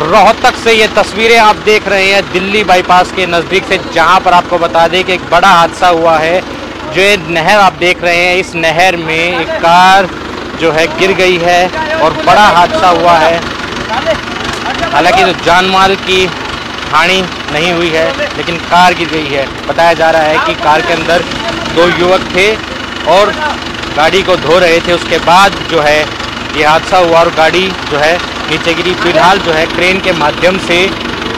रोहतक से ये तस्वीरें आप देख रहे हैं दिल्ली बाईपास के नज़दीक से, जहाँ पर आपको बता दें कि एक बड़ा हादसा हुआ है। जो ये नहर आप देख रहे हैं, इस नहर में एक कार जो है गिर गई है और बड़ा हादसा हुआ है। हालाँकि तो जान माल की हानि नहीं हुई है, लेकिन कार गिर गई है। बताया जा रहा है कि कार के अंदर दो युवक थे और गाड़ी को धो रहे थे। उसके बाद जो है ये हादसा हुआ और गाड़ी जो है नीचे गिरी फ़िलहाल जो है क्रेन के माध्यम से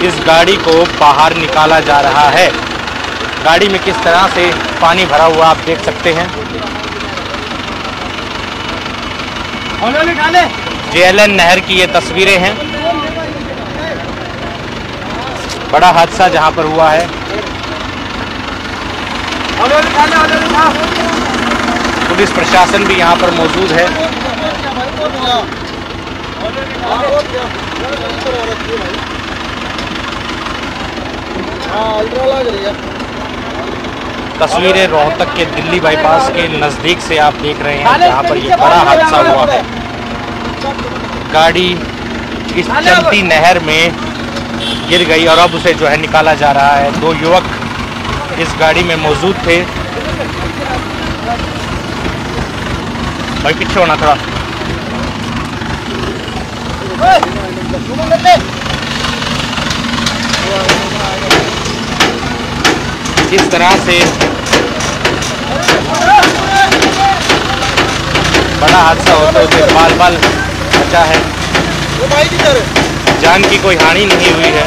इस गाड़ी को बाहर निकाला जा रहा है। गाड़ी में किस तरह से पानी भरा हुआ आप देख सकते हैं। जेएलएन नहर की ये तस्वीरें हैं। बड़ा हादसा जहाँ पर हुआ है। पुलिस प्रशासन भी यहाँ पर मौजूद है। तस्वीरें रोहतक के दिल्ली बाईपास के नज़दीक से आप देख रहे हैं, जहाँ पर ये बड़ा हादसा हुआ है। गाड़ी इस चलती नहर में गिर गई और अब उसे जो है निकाला जा रहा है। दो युवक इस गाड़ी में मौजूद थे। भाई, पीछे होना थोड़ा। इस तरह से बड़ा हादसा होते होते बाल बाल बचा है। जान की कोई हानि नहीं हुई है।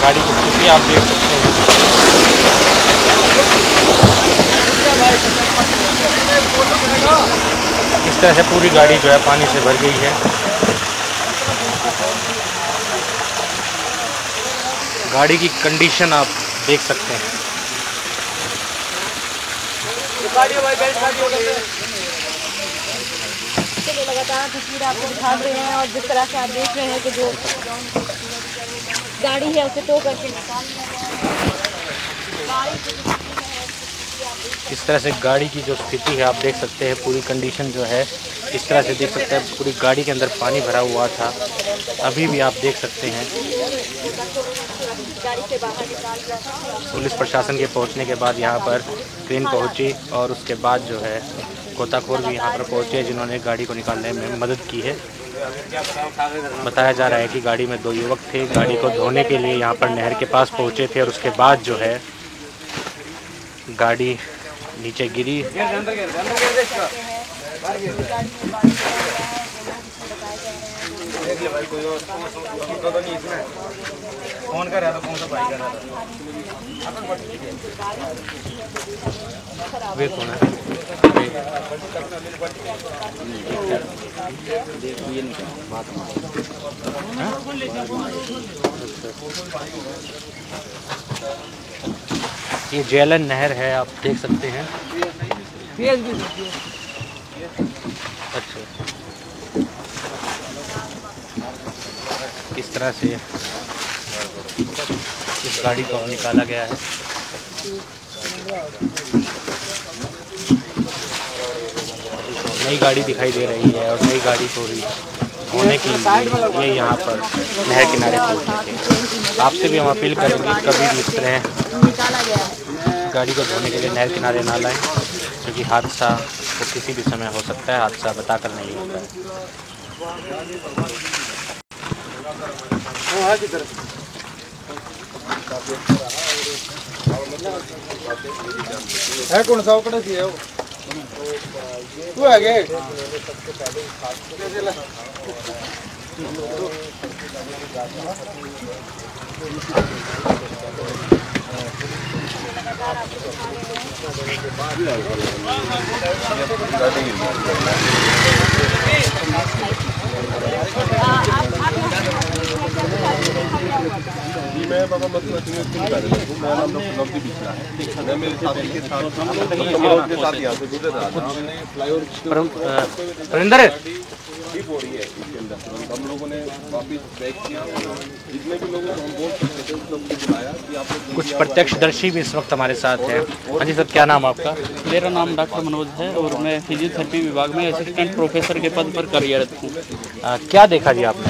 गाड़ी की स्थिति आप देख सकते हैं। इस तरह से पूरी गाड़ी जो है पानी से भर गई है। गाड़ी की कंडीशन आप देख सकते हैं। लगातार तस्वीर आपको दिखा रहे हैं और जिस तरह से आप देख रहे हैं कि जो गाड़ी है उसे टो करके निकाल इस तरह से गाड़ी की जो स्थिति है आप देख सकते हैं पूरी कंडीशन जो है इस तरह से देख सकते हैं, पूरी गाड़ी के अंदर पानी भरा हुआ था। अभी भी आप देख सकते हैं। पुलिस प्रशासन के पहुँचने के बाद यहाँ पर ट्रेन पहुँची और उसके बाद जो है गोताखोर भी यहाँ पर पहुँचे, जिन्होंने गाड़ी को निकालने में मदद की है। बताया जा रहा है कि गाड़ी में दो युवक थे, गाड़ी को धोने के लिए यहाँ पर नहर के पास पहुँचे थे और उसके बाद जो है, गाड़ी नीचे गिरी। फ़ोन कर रहा था कौन सा भाई कर रहा था वे कौन है ये जेलन नहर है, आप देख सकते हैं। अच्छा। इस तरह से इस गाड़ी को निकाला गया है? नई गाड़ी दिखाई दे रही है और नई गाड़ी को भी होने के लिए ये यहाँ पर नहर किनारे पहुँचे आपसे भी हम अपील करेंगे कभी भी इस तरह है। गाड़ी को धोने के लिए नहर किनारे ना लाएँ क्योंकि हादसा तो किसी भी समय हो सकता है हादसा बताकर नहीं होता है। है कौन सा कड़ा सी है वो? तू है गे लगातार आपको दिखा रहे हैं आप आप यहाँ देखा क्या हुआ था मैं बाबा रहा हूँ। मेरा नाम डॉक्टर नवदीप बिस्ला है। मैं मेरे साथी के साथ डॉक्टर मनोज के साथ यहाँ से गुजर रहा था। परिंदर हो रही है इसके अंदर। हम लोगों ने वापस बैक किया। जितने भी लोगों को हम बोल सकते थे उन सबको बुलाया कि आप लोग कुछ प्रत्यक्षदर्शी भी इस वक्त हमारे साथ हैं। हाँ जी सर क्या नाम आपका? मेरा नाम डॉक्टर मनोज है और मैं फिजियोथेरेपी विभाग में असिस्टेंट प्रोफेसर के पद पर कार्यरत हूँ। क्या देखा जी आपने?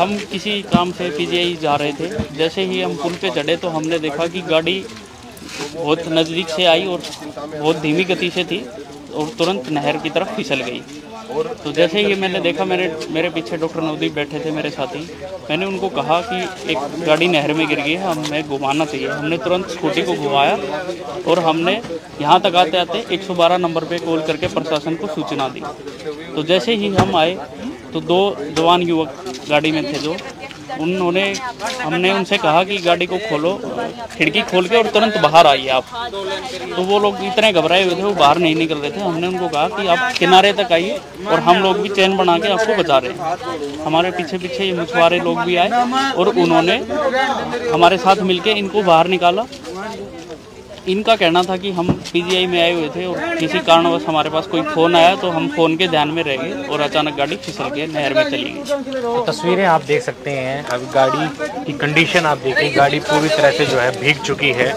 हम किसी काम से पीजीआई जा रहे थे। जैसे ही हम पुल पे चढ़े तो हमने देखा कि गाड़ी बहुत नज़दीक से आई और बहुत धीमी गति से थी और तुरंत नहर की तरफ़ फिसल गई। तो जैसे ही मैंने देखा, मेरे मेरे पीछे डॉक्टर नवदीप बैठे थे, मेरे साथी, मैंने उनको कहा कि एक गाड़ी नहर में गिर गई है, हमें घुमाना चाहिए। हमने तुरंत स्कूटी को घुमाया और हमने यहाँ तक आते आते 112 नंबर पे कॉल करके प्रशासन को सूचना दी। तो जैसे ही हम आए तो दो जवान युवक गाड़ी में थे जो उन्होंने, हमने उनसे कहा कि गाड़ी को खोलो, खिड़की खोल के और तुरंत बाहर आइए आप। तो वो लोग इतने घबराए हुए थे, वो बाहर नहीं निकल रहे थे। हमने उनको कहा कि आप किनारे तक आइए और हम लोग भी चैन बना के आपको बचा रहे हैं। हमारे पीछे पीछे ये मछुआरे लोग भी आए और उन्होंने हमारे साथ मिलके इनको बाहर निकाला इनका कहना था कि हम पीजीआई में आए हुए थे और किसी कारणवश हमारे पास कोई फ़ोन आया तो हम फ़ोन के ध्यान में रह गए और अचानक गाड़ी फिसल के नहर में चली गई। तो तस्वीरें आप देख सकते हैं। अब गाड़ी की कंडीशन आप देखिए गाड़ी पूरी तरह से जो है भीग चुकी है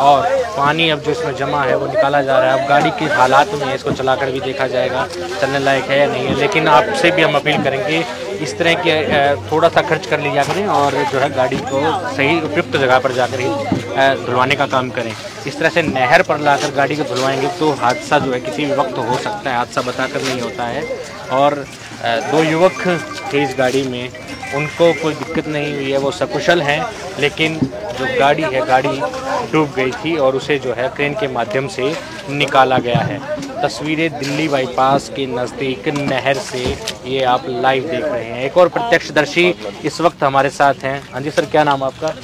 और पानी अब जो इसमें जमा है वो निकाला जा रहा है। अब गाड़ी के हालात में है, इसको चलाकर भी देखा जाएगा चलने लायक है या नहीं है। लेकिन आपसे भी हम अपील करेंगे इस तरह के थोड़ा सा खर्च कर लिया करें और जो है गाड़ी को सही उपयुक्त जगह पर जाकर ही धुलवाने का काम करें। इस तरह से नहर पर लाकर गाड़ी को धुलवाएँगे तो हादसा जो है किसी भी वक्त हो सकता है, हादसा बताकर नहीं होता है। और दो युवक थे इस गाड़ी में, उनको कोई दिक्कत नहीं हुई है, वो सकुशल हैं, लेकिन जो गाड़ी है, गाड़ी डूब गई थी और उसे जो है क्रेन के माध्यम से निकाला गया है। तस्वीरें दिल्ली बाईपास के नज़दीक नहर से ये आप लाइव देख रहे हैं। एक और प्रत्यक्षदर्शी इस वक्त हमारे साथ हैं। हाँ जी सर, क्या नाम आपका?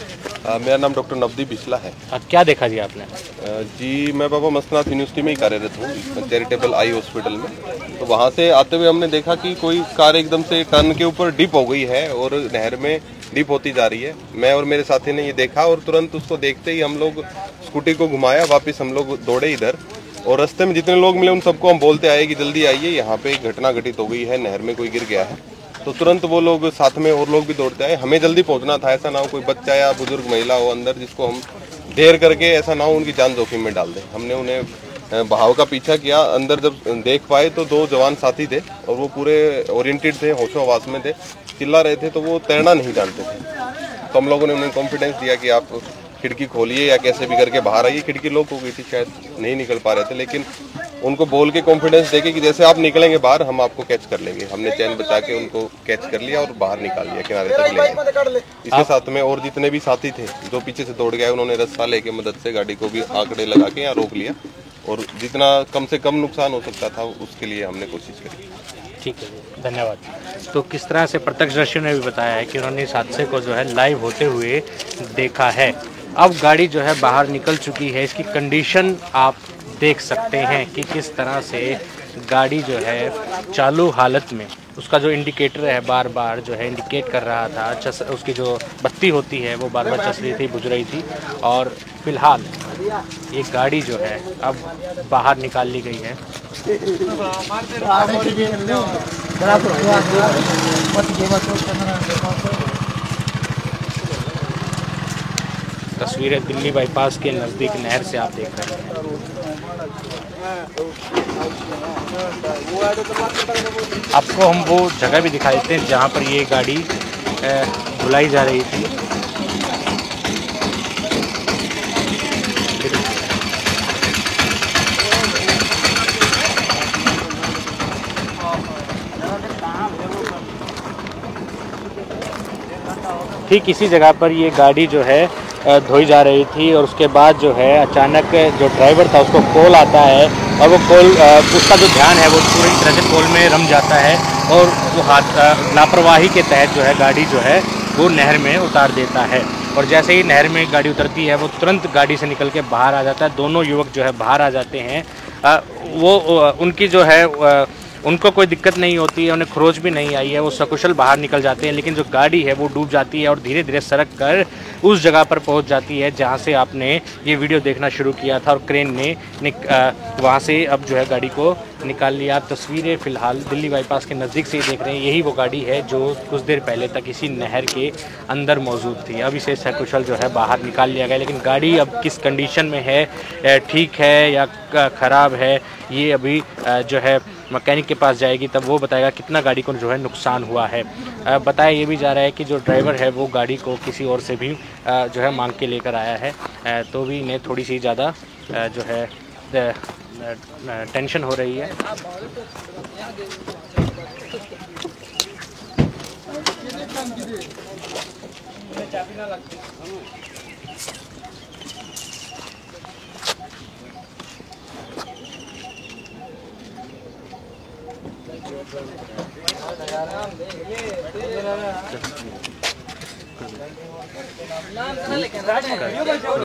आ, मेरा नाम डॉक्टर नवदीप बिस्ला है। आ, क्या देखा जी आपने? आ, जी मैं बाबा मसनाथ यूनिवर्सिटी में ही कार्यरत हूँ चैरिटेबल आई हॉस्पिटल में। तो वहाँ से आते हुए हमने देखा कि कोई कार एकदम से टर्न के ऊपर डिप हो गई है और नहर में डिप होती जा रही है। मैं और मेरे साथी ने ये देखा और तुरंत उसको देखते ही हम लोग स्कूटी को घुमाया वापस हम लोग दौड़े इधर। और रास्ते में जितने लोग मिले उन सबको हम बोलते आए कि जल्दी आइए यहाँ पे घटना घटित हो गई है नहर में कोई गिर गया है। तो तुरंत वो लोग साथ में और लोग भी दौड़ते आए। हमें जल्दी पहुँचना था, ऐसा ना हो कोई बच्चा या बुज़ुर्ग महिला हो अंदर जिसको हम देर करके, ऐसा ना हो उनकी जान जोखिम में डाल दें। हमने उन्हें बहाव का पीछा किया। अंदर जब देख पाए तो दो जवान साथी थे और वो पूरे ओरिएंटेड थे होशो आवास में थे। चिल्ला रहे थे तो वो तैरना नहीं जानते थे। तो हम लोगों ने उन्हें कॉन्फिडेंस दिया कि आप खिड़की खोलिए या कैसे भी करके बाहर आइए। खिड़की लॉक हो गई थी, शायद नहीं निकल पा रहे थे, लेकिन उनको बोल के कॉन्फिडेंस देके कि जैसे आप निकलेंगे बाहर, हम आपको कैच कर लेंगे। हमने चैन बचा के उनको कैच कर लिया और बाहर निकाल लिया किनारे तक ले इसके साथ में और जितने भी साथी थे, जो पीछे से दौड़ गए, उन्होंने रस्सा लेके मदद से गाड़ी को भी आंकड़े लगा के यहाँ रोक लिया। और जितना कम से कम नुकसान हो सकता था, उसके लिए हमने कोशिश करी। ठीक है धन्यवाद। तो किस तरह से प्रत्यक्षदर्शियों ने भी बताया है कि उन्होंने इस हादसे को जो है लाइव होते हुए देखा है। अब गाड़ी जो है बाहर निकल चुकी है, इसकी कंडीशन आप देख सकते हैं कि किस तरह से गाड़ी जो है चालू हालत में, उसका जो इंडिकेटर है बार बार जो है इंडिकेट कर रहा था, चस, उसकी जो बत्ती होती है वो बार बार चस रही थी, बुझ रही थी और फ़िलहाल ये गाड़ी जो है अब बाहर निकाल ली गई है। तस्वीरें दिल्ली बाईपास के नज़दीक नहर से आप देख रहे हैं। आपको हम वो जगह भी दिखा देते हैं जहाँ पर ये गाड़ी धुलाई जा रही थी। ठीक इसी जगह पर ये गाड़ी जो है धोई जा रही थी और उसके बाद जो है अचानक जो ड्राइवर था, उसको कॉल आता है। और वो कॉल उसका जो ध्यान है, वो पूरी तरह से कॉल में रम जाता है और वो हाथ लापरवाही के तहत जो है गाड़ी जो है वो नहर में उतार देता है। और जैसे ही नहर में गाड़ी उतरती है, वो तुरंत गाड़ी से निकल के बाहर आ जाता है। दोनों युवक जो है बाहर आ जाते हैं। वो उनकी जो है उनको कोई दिक्कत नहीं होती है उन्हें खरोच भी नहीं आई है, वो सकुशल बाहर निकल जाते हैं, लेकिन जो गाड़ी है वो डूब जाती है और धीरे धीरे सड़क कर उस जगह पर पहुँच जाती है जहाँ से आपने ये वीडियो देखना शुरू किया था और क्रेन ने वहाँ से अब जो है गाड़ी को निकाल लिया। आप तस्वीरें फ़िलहाल दिल्ली बाईपास के नज़दीक से ही देख रहे हैं। यही वो गाड़ी है जो कुछ देर पहले तक इसी नहर के अंदर मौजूद थी। अब इसे सकुशल जो है बाहर निकाल लिया गया, लेकिन गाड़ी अब किस कंडीशन में है ठीक है या ख़राब है, ये अभी जो है मैकेनिक के पास जाएगी, तब वो बताएगा कितना गाड़ी को जो है नुकसान हुआ है। बताया ये भी जा रहा है कि जो ड्राइवर है, वो गाड़ी को किसी और से भी जो है मांग के लेकर आया है। तो भी इन्हें थोड़ी सी ज़्यादा जो है टेंशन हो रही है। चाबी ना लगती नाम करा लेकिन